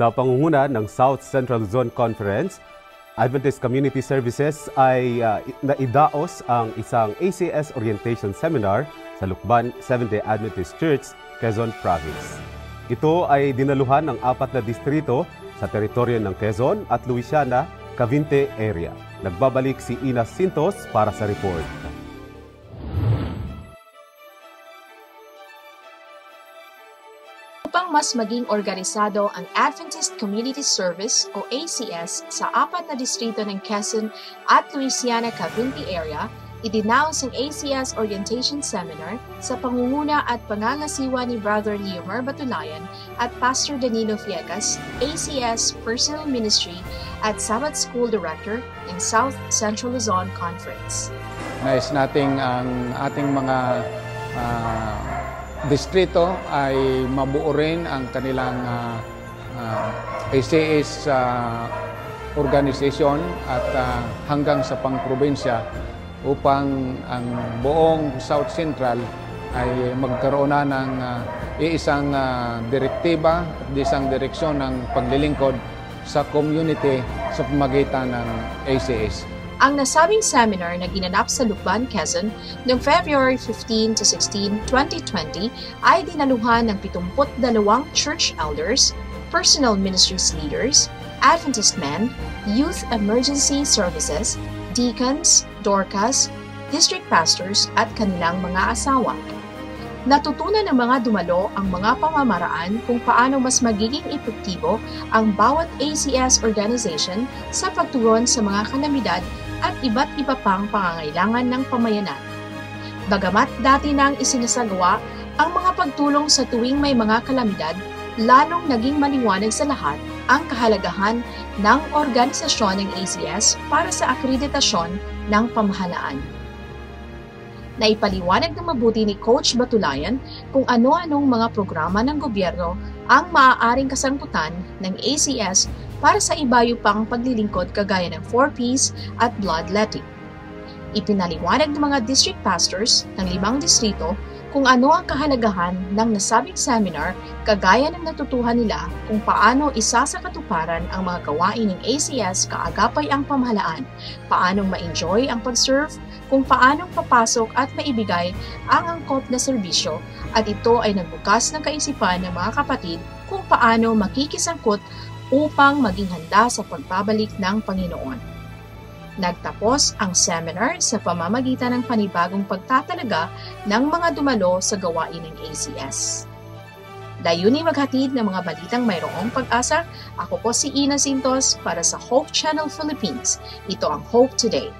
Sa pangunguna ng South Central Zone Conference, Adventist Community Services ay uh, naidaos ang isang ACS Orientation Seminar sa Lukban Seventh-day Adventist Church, Quezon Province. Ito ay dinaluhan ng apat na distrito sa teritoryo ng Quezon at Luisiana, Cavite area. Nagbabalik si Ina Sintos para sa report. Upang mas maging organisado ang Adventist Community Service o ACS sa apat na distrito ng Quezon at Louisiana Cavite area, idinaos ang ACS Orientation Seminar sa pangunguna at pangangasiwa ni Brother Leomar Batulayan at Pastor Danilo Viegas, ACS Personal Ministry at Sabbath School Director ng South Central Luzon Conference. Nais nating ang ating mga uh, distrito ay mabuo rin ang kanilang uh, uh, ACS uh, organization at uh, hanggang sa pangprobinsya upang ang buong South Central ay magkaroon na ng uh, iisang uh, direktiba at isang direksyon ng paglilingkod sa community sa pamagitan ng ACS. Ang nasabing seminar na ginanap sa Lukban, Quezon noong February 15 to 16, 2020 ay dinaluhan ng 72 church elders, personal ministries leaders, Adventist men, youth emergency services, deacons, dorcas, district pastors at kanilang mga asawa. Natutunan ng mga dumalo ang mga pamamaraan kung paano mas magiging epektibo ang bawat ACS organization sa pagtugon sa mga kalamidad at iba't iba pang pangangailangan ng pamayanan. Bagamat dati nang isinasagawa ang mga pagtulong sa tuwing may mga kalamidad, lalong naging maliwanag sa lahat ang kahalagahan ng organisasyon ng ACS para sa akreditasyon ng pamahalaan. Naipaliwanag ng mabuti ni Coach Batulayan kung ano-anong mga programa ng gobyerno ang maaaring kasangkutan ng ACS para sa ibayo pang paglilingkod kagaya ng 4Ps at bloodletting. Ipinaliwanag ng mga district pastors ng limang distrito kung ano ang kahalagahan ng nasabing seminar kagaya ng natutuhan nila kung paano isa sa katuparan ang mga gawain ng ACS kaagapay ang pamahalaan, paanong ma-enjoy ang pag-serve, kung paanong papasok at maibigay ang angkop na serbisyo at ito ay nagbukas ng kaisipan ng mga kapatid kung paano makikisangkot upang maging handa sa pagbabalik ng Panginoon. Nagtapos ang seminar sa pamamagitan ng panibagong pagtatalaga ng mga dumalo sa gawain ng ACS. Dayuni maghatid ng mga balitang mayroong pag-asa, ako po si Ina Sintos para sa Hope Channel Philippines. Ito ang Hope Today.